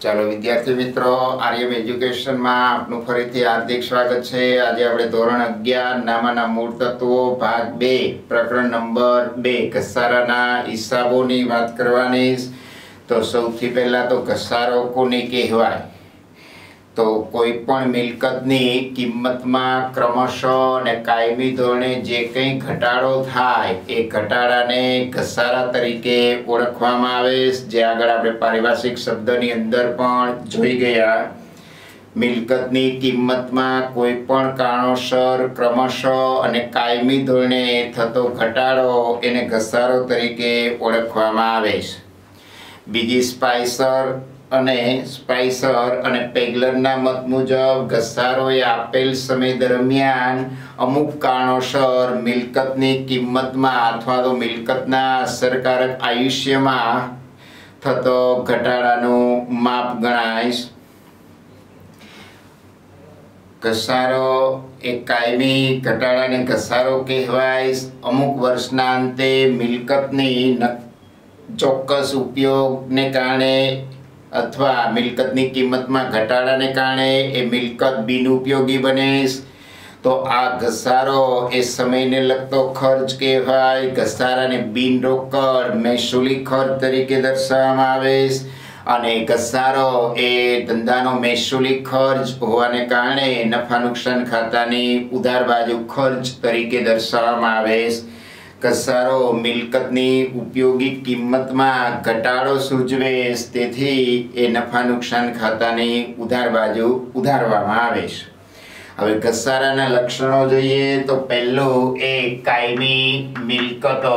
ચાલો વિદ્યાર્થી મિત્રો, આર્યમ એજ્યુકેશનમાં આપનું ફરીથી હાર્દિક સ્વાગત છે. આજે આપણે ધોરણ અગિયાર, નામાના મૂળ તત્વો, ભાગ બે, પ્રકરણ નંબર બે, ઘસારાના હિસાબોની વાત કરવાની. તો સૌથી પહેલા તો ઘસારો કોને કહેવાય? તો કોઈ પણ મિલકતની કિંમતમાં ક્રમશઃ અને કાયમી ધોરણે જે કંઈ ઘટાડો થાય, એ ઘટાડાને ઘસારા તરીકે ઓળખવામાં આવે. જે આગળ આપણે પારિભાષિક શબ્દની અંદર પણ જોઈ ગયા મિલકતની કિંમતમાં કોઈ પણ કારણોસર ક્રમશઃ અને કાયમી ધોરણે થતો ઘટાડો એને ઘસારો તરીકે ઓળખવામાં આવે છે બીજી સ્પાઇસર અને સ્પાઇસર અને પેગલરના મત મુજબ ઘસારોએ આપેલ સમય દરમિયાન અમુક કારણોસર મિલકતની કિંમતમાં અથવા તો મિલકતના અસરકારક આયુષ્યમાં થતો ઘટાડાનું માપ ગણાય ઘસારો એ કાયમી ઘટાડાને ઘસારો કહેવાય અમુક વર્ષના અંતે મિલકતની ચોક્કસ ઉપયોગને કારણે અથવા મિલકતની કિંમતમાં ઘટાડાને કારણે એ મિલકત બિનઉપયોગી બને તો આ ઘસારો એ સમયને લગતો ખર્ચ કહેવાય ઘસારાને બિન રોકડ મહેસૂલી ખર્ચ તરીકે દર્શાવવામાં આવે છે. અને ઘસારો એ ધંધાનો મહેસૂલી ખર્ચ હોવાને કારણે નફા નુકસાન ખાતાની ઉધાર બાજુ ખર્ચ તરીકે દર્શાવવામાં આવે છે. ઘસારો મિલકતની ઉપયોગી કિંમતમાં ઘટાડો સૂચવે તેથી એ નફા નુકસાન ખાતાની ઉધાર બાજુ ઉધારવામાં આવે છે હવે ઘસારાના લક્ષણો જોઈએ તો પહેલું એ કાયમી મિલકતો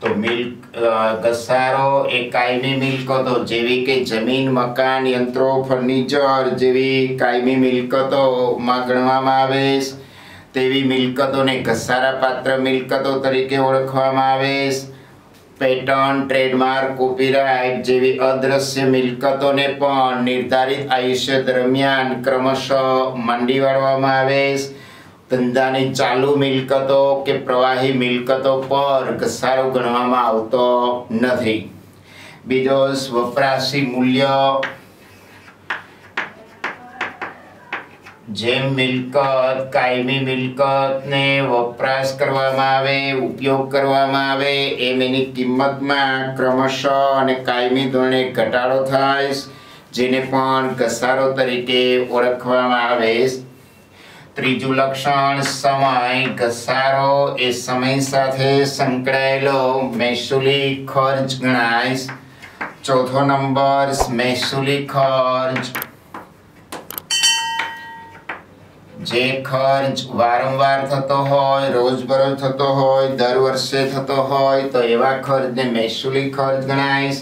તો મિલ્ક અ, ઘસારો એ કાયમી મિલકતો જેવી કે જમીન મકાન યંત્રો ફર્નિચર જેવી કાયમી મિલકતોમાં ગણવામાં આવે છે. તેવી મિલકતોને ઘસારાપાત્ર મિલકતો તરીકે ઓળખવામાં આવે પેટર્ન, ટ્રેડમાર્ક, કોપીરાઇટ જેવી અદ્રશ્ય મિલકતોને પણ નિર્ધારિત આયુષ્ય દરમિયાન ક્રમશઃ માંડી વાળવામાં આવે. ધંધાની ચાલુ મિલકતો કે પ્રવાહી મિલકતો પર ઘસારો ગણવામાં આવતો નથી બીજો વપરાશી મૂલ્ય જેમ મિલકત, કાયમી મિલકતને વપરાશ કરવામાં આવે, ઉપયોગ કરવામાં આવે, એમ એની કિંમતમાં ક્રમશઃ અને કાયમી ધોરણે ઘટાડો થાય, જેને પણ ઘસારો તરીકે ઓળખવામાં આવે. ત્રીજું લક્ષણ, સમય. ઘસારો એ સમય સાથે સંકળાયેલો મહેસૂલી ખર્ચ ગણાય. ચોથો નંબર, મહેસૂલી ખર્ચ. જે ખર્ચ વારંવાર થતો હોય, રોજબરોજ થતો હોય, દર વર્ષે થતો હોય, તો એવા ખર્ચને મહેસૂલી ખર્ચ ગણાય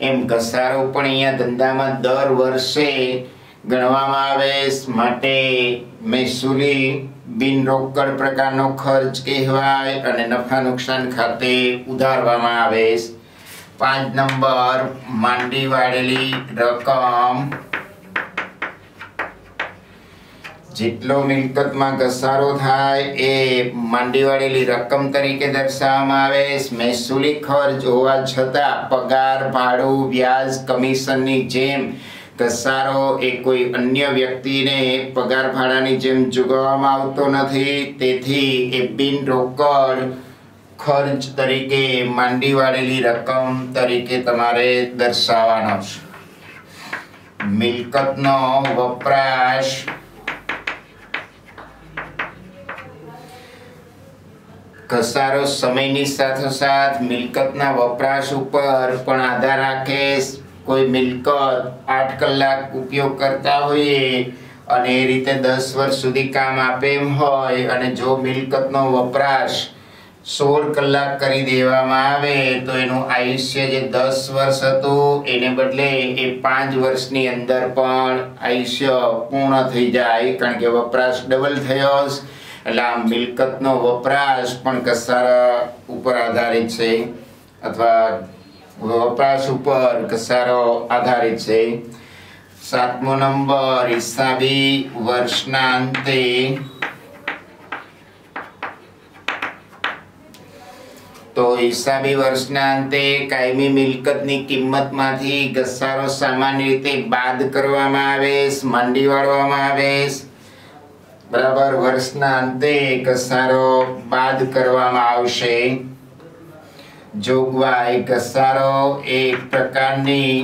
એમ ઘસારો પણ અહીંયા ધંધામાં દર વર્ષે ગણવામાં આવે. માટે મહેસૂલી બિનરોકડ પ્રકારનો ખર્ચ કહેવાય અને નફા નુકસાન ખાતે ઉધારવામાં આવે. પાંચ નંબર, માંડી વાળેલી રકમ જેટલો મિલકતમાં ઘસારો થાય એ માંડી વળેલી રકમ તરીકે દર્શાવવામાં આવે. મહેસૂલી ખર્ચ હોવા છતાં પગાર, ભાડું, વ્યાજ, કમિશનની જેમ ઘસારો એ કોઈ અન્ય વ્યક્તિને પગાર, ભાડાની જેમ ચૂકવવામાં આવતો નથી તેથી એ બિન રોકડ ખર્ચ તરીકે માંડી વાળેલી રકમ તરીકે તમારે દર્શાવવાનો છે મિલકતનો વપરાશ ઘસારો સમયની સાથોસાથ મિલકતના વપરાશ ઉપર પણ આધાર રાખે કોઈ મિલકત આઠ કલાક ઉપયોગ કરતા હોઈએ અને એ રીતે દસ વર્ષ સુધી કામ આપે એમ હોય અને જો મિલકતનો વપરાશ સોળ કલાક કરી દેવામાં આવે તો એનું આયુષ્ય જે દસ વર્ષ હતું એને બદલે એ પાંચ વર્ષની અંદર પણ આયુષ્ય પૂર્ણ થઈ જાય કારણ કે વપરાશ ડબલ થયો. એટલે આ મિલકતનો વપરાશ પણ ઘસારા ઉપર આધારિત છે, અથવા વપરાશ ઉપર ઘસારો આધારિત છે. સાતમો નંબર હિસાબી વર્ષના અંતે તો હિસાબી વર્ષના અંતે કાયમી મિલકતની કિંમતમાંથી ઘસારો સામાન્ય રીતે બાદ કરવામાં આવે, માંડી વાળવામાં આવે બરાબર વર્ષના અંતે ઘસારો બાદ કરવામાં આવશે. જોગવાઈ ઘસારો એક પ્રકારની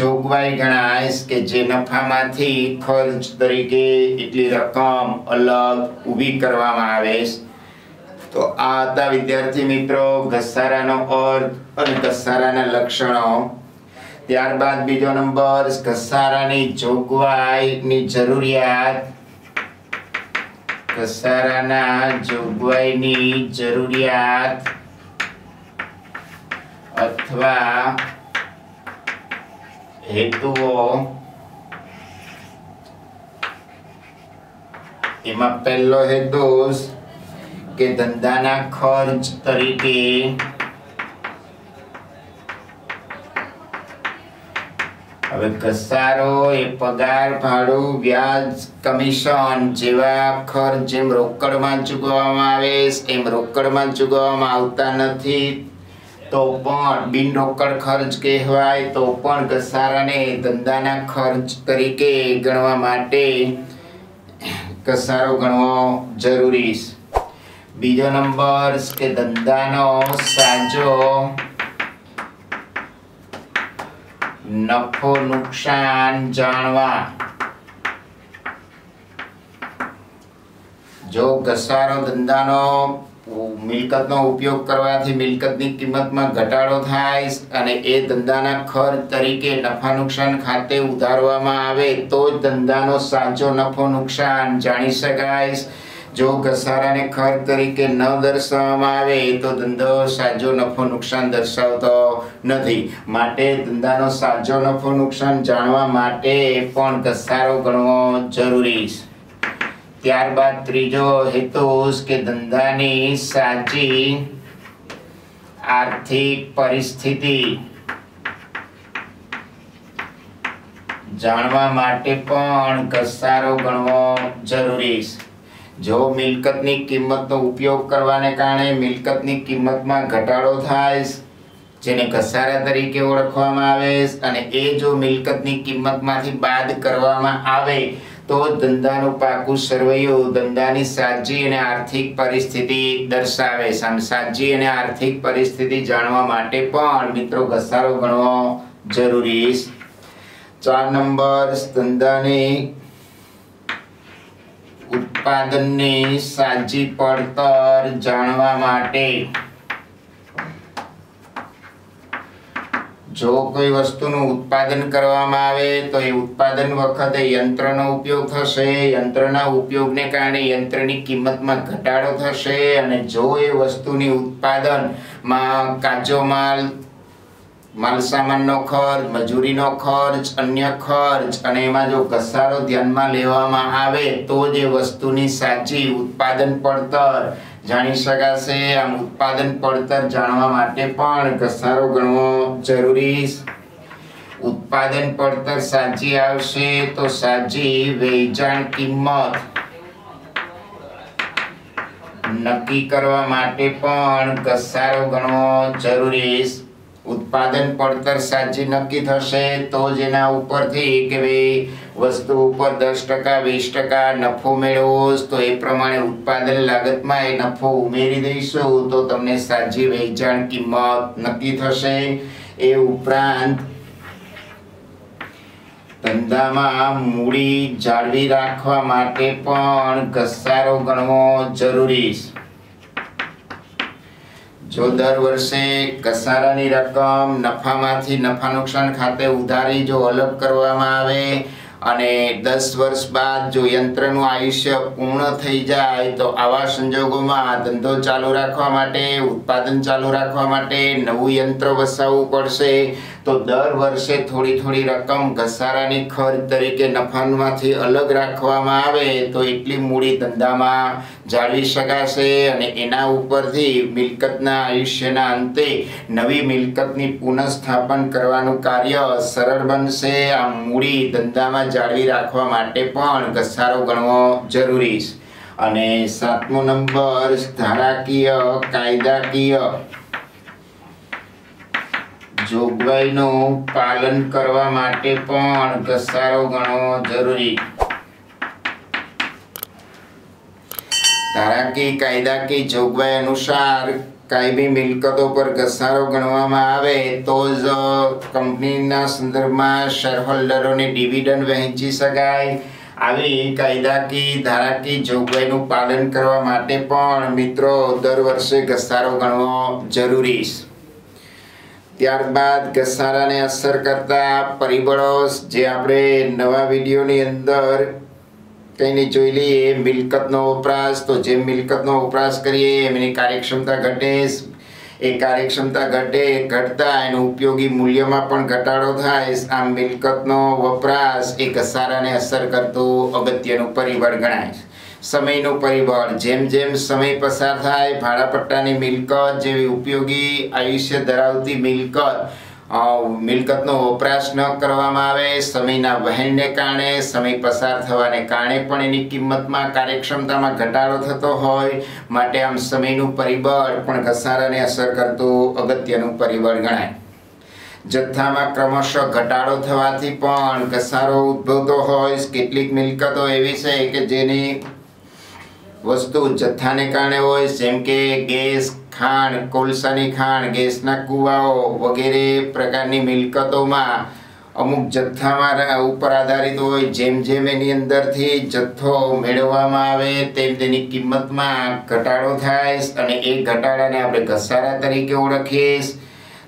જોગવાઈ ગણાય કે જે નફામાંથી ખર્ચ તરીકે એટલી રકમ અલગ ઊભી કરવામાં આવે તો આ હતા વિદ્યાર્થી મિત્રો ઘસારાનો અર્થ અને ઘસારાના લક્ષણો. ત્યારબાદ બીજો નંબર, ઘસારાની જોગવાઈની જરૂરિયાત. ઘસારાના જોગવાઈની જરૂરિયાત અથવા હેતુઓ એમાં પહેલો હેતુ કે ધંધાના ખર્ચ તરીકે હવે ઘસારો એ પગાર, ભાડું, વ્યાજ, કમિશન જેવા ખર્ચ જેમ રોકડમાં ચૂકવવામાં આવે, એમ રોકડમાં ચૂકવવામાં આવતા નથી. તો પણ બિન રોકડ ખર્ચ કહેવાય, તો પણ ઘસારાને ધંધાના ખર્ચ તરીકે ગણવા માટે ઘસારો ગણવો જરૂરી છે. બીજો નંબર કે ધંધાનો સાજો નફો નુકસાન જાણવા. જો ઘસારો ધંધાનો મિલકતનો ઉપયોગ કરવાથી મિલકતની કિંમતમાં ઘટાડો થાય અને એ ધંધાના ખર્ચ તરીકે નફા નુકસાન ખાતે ઉધારવામાં આવે, તો જ ધંધાનો સાચો નફો નુકસાન જાણી શકાય જો ઘસારાને ખર્ચ તરીકે ન દર્શાવવામાં આવે, તો ધંધો સાજો નફો નુકસાન દર્શાવતો નથી. માટે ધંધાનો સાચો નફો નુકસાન જાણવા માટે પણ ઘસારો ગણવો જરૂરી છે. ત્યારબાદ ત્રીજો હેતુ કે ધંધાની સાચી આર્થિક પરિસ્થિતિ જાણવા માટે પણ ઘસારો ગણવો જરૂરી જો મિલકતની કિંમતનો ઉપયોગ કરવાને કારણે મિલકતની કિંમતમાં ઘટાડો થાય જેને ઘસારા તરીકે ઓળખવામાં આવે અને એ જો મિલકતની કિંમતમાંથી બાદ કરવામાં આવે, તો ધંધાનું પાકું સરવૈયું ધંધાની સાચી અને આર્થિક પરિસ્થિતિ દર્શાવે સાચી અને આર્થિક પરિસ્થિતિ જાણવા માટે પણ મિત્રો ઘસારો ગણવો જરૂરી ચાર નંબર, ધંધાની ઉત્પાદનની સાચી પડતર જાણવા માટે. જો કોઈ વસ્તુનું ઉત્પાદન કરવામાં આવે તો એ ઉત્પાદન વખતે યંત્રનો ઉપયોગ થશે. યંત્રના ઉપયોગને કારણે યંત્રની કિંમતમાં ઘટાડો થશે અને જો એ વસ્તુની ઉત્પાદનમાં કાચો માલ માલ સામાનનો ખર્ચ, મજૂરીનો ખર્ચ, અન્ય ખર્ચ અને એમાં જો ઘસારો ધ્યાનમાં લેવામાં આવે તો જે વસ્તુની સાચી ઉત્પાદન પડતર. જાણી શકાશે આમ ઉત્પાદન પડતર જાણવા માટે પણ ઘસારો ગણવો જરૂરી ઉત્પાદન પડતર સાચી આવશે તો સાચી વેચાણ કિંમત નક્કી કરવા માટે પણ ઘસારો ગણવો જરૂરી ઉત્પાદન પડતર સાચી નક્કી થશે તો જેના ઉપરથી કે વસ્તુ ઉપર દસ ટકા, વીસ ટકા નફો મેળવો. તો એ પ્રમાણે ઉત્પાદન લાગતમાં એ નફો ઉમેરી દઈશું તો તમને સાચી વેચાણ કિંમત નક્કી થશે. એ ઉપરાંત ધંધામાં મૂડી જાળવી રાખવા માટે પણ ઘસારો ગણવો જરૂરી છે. જો દર વર્ષે ઘસારાની રકમ નફામાંથી નફા નુકસાન ખાતે ઉધારી જો અલગ કરવામાં આવે અને દસ વર્ષ બાદ જો યંત્રનું આયુષ્ય પૂર્ણ થઈ જાય, તો આવા સંજોગોમાં ધંધો ચાલુ રાખવા માટે, ઉત્પાદન ચાલુ રાખવા માટે નવું યંત્ર વસાવવું પડશે. તો દર વર્ષે થોડી થોડી રકમ ઘસારાની ખર્ચ તરીકે નફામાંથી અલગ રાખવામાં આવે તો એટલી મૂડી ધંધામાં જાળવી શકાશે અને એના ઉપરથી મિલકતના આયુષ્યના અંતે નવી મિલકતની પુનઃસ્થાપન કરવાનું કાર્ય સરળ બનશે. આ મૂડી ધંધામાં જાળવી રાખવા માટે પણ ઘસારો ગણવો જરૂરી છે. અને સાતમો નંબર, ધારાકીય, કાયદાકીય જોગવાઈનું પાલન કરવા માટે પણ ઘસારો ગણવો જરૂરી. ધારાકી કાયદાકી જોગવાઈ અનુસાર કાયમી મિલકતો પર ઘસારો ગણવામાં આવે તો જ કંપનીના સંદર્ભમાં શેરહોલ્ડરોને ડિવિડન્ડ વહેંચી શકાય. આવી કાયદાકી ધારાકી જોગવાઈનું પાલન કરવા માટે પણ મિત્રો દર વર્ષે ઘસારો ગણવો જરૂરી છે. ત્યારબાદ ઘસારાને અસર કરતા પરિબળો જે આપણે નવા વિડીયોની અંદર કંઈને જોઈ લઈએ, મિલકતનો વપરાશ, તો જેમ મિલકતનો વપરાશ કરીએ એમની કાર્યક્ષમતા ઘટે. એ કાર્યક્ષમતા ઘટે, ઘટતા એનું ઉપયોગી મૂલ્યમાં પણ ઘટાડો થાય. આમ મિલકતનો વપરાશ એ ઘસારાને અસર કરતું અગત્યનું પરિબળ ગણાય સમયનું પરિબળ. જેમ જેમ સમય પસાર થાય, ભાડાપટ્ટાની મિલકત જેવી ઉપયોગી આયુષ્ય ધરાવતી મિલકત મિલકતનો વપરાશ ન કરવામાં આવે, સમયના વહેણને કારણે, સમય પસાર થવાને કારણે પણ એની કિંમતમાં કાર્યક્ષમતામાં ઘટાડો થતો હોય. માટે આમ સમયનું પરિબળ પણ ઘસારાને અસર કરતું અગત્યનું પરિબળ ગણાય. જથ્થામાં ક્રમશઃ ઘટાડો થવાથી પણ ઘસારો ઉદ્ભવતો હોય. કેટલીક મિલકતો એવી છે કે જેની વસ્તુ જથ્થાને કારણે હોય, જેમ કે ગેસ, ખાંડ, કોલસાની ખાંડ, ગેસના કૂવાઓ વગેરે પ્રકારની મિલકતોમાં અમુક જથ્થામાં ઉપર આધારિત હોય. જેમ જેમ એની અંદરથી જથ્થો મેળવવામાં આવે, તેમ તેની કિંમતમાં ઘટાડો થાય અને એ ઘટાડાને આપણે ઘસારા તરીકે ઓળખીશ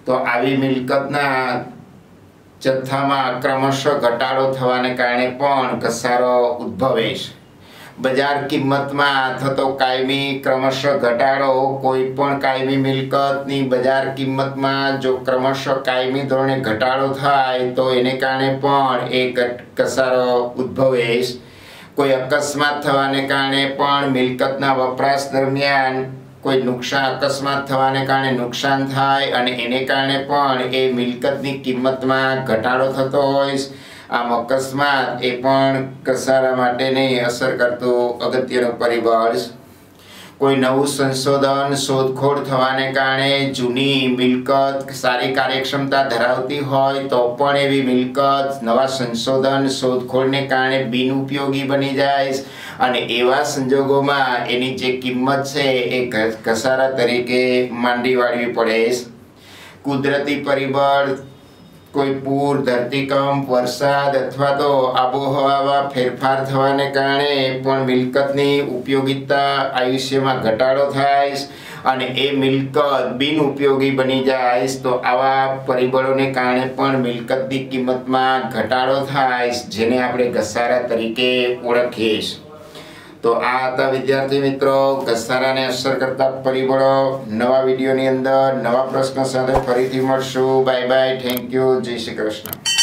તો આવી મિલકતના જથ્થામાં ક્રમશઃ ઘટાડો થવાને કારણે પણ ઘસારો ઉદ્ભવે છે. બજાર કિંમતમાં થતો કાયમી ક્રમશઃ ઘટાડો, કોઈ પણ કાયમી મિલકતની બજાર કિંમતમાં જો ક્રમશઃ કાયમી ધોરણે ઘટાડો થાય, તો એને કારણે પણ એ ઘસારો ઉદ્ભવે. કોઈ અકસ્માત થવાને કારણે પણ મિલકતના વપરાશ દરમિયાન કોઈ નુકસાન, અકસ્માત થવાને કારણે નુકસાન થાય અને એને કારણે પણ એ મિલકતની કિંમતમાં ઘટાડો થતો હોય. આમ અકસ્માત એ પણ ઘસારા માટેની અસર કરતું અગત્યનું પરિબળ કોઈ નવું સંશોધન શોધખોળ થવાને કારણે જૂની મિલકત સારી કાર્યક્ષમતા ધરાવતી હોય તો પણ એવી મિલકત નવા સંશોધન શોધખોળને કારણે બિનઉપયોગી બની જાય અને એવા સંજોગોમાં એની જે કિંમત છે એ ઘસારા તરીકે માંડી વાળવી પડે કુદરતી પરિબળ કોઈ પૂર ધરતીકંપ વરસાદ અથવા તો આબોહવામાં ફેરફાર થવાને કારણે પણ મિલકતની ઉપયોગિતા આયુષ્યમાં ઘટાડો થાય અને એ મિલકત બિન ઉપયોગી બની જાય તો આવા પરિબળોને કારણે પણ મિલકતની કિંમતમાં ઘટાડો થાય જેને આપણે ઘસારા તરીકે ઓળખીએ છીએ. તો આ હતા વિદ્યાર્થી મિત્રો, ઘસારાને અસર કરતા પરિબળો. નવા વિડીયોની અંદર નવા પ્રશ્ન સાથે ફરીથી મળશું. બાય બાય થેન્ક યુ જય શ્રી કૃષ્ણ.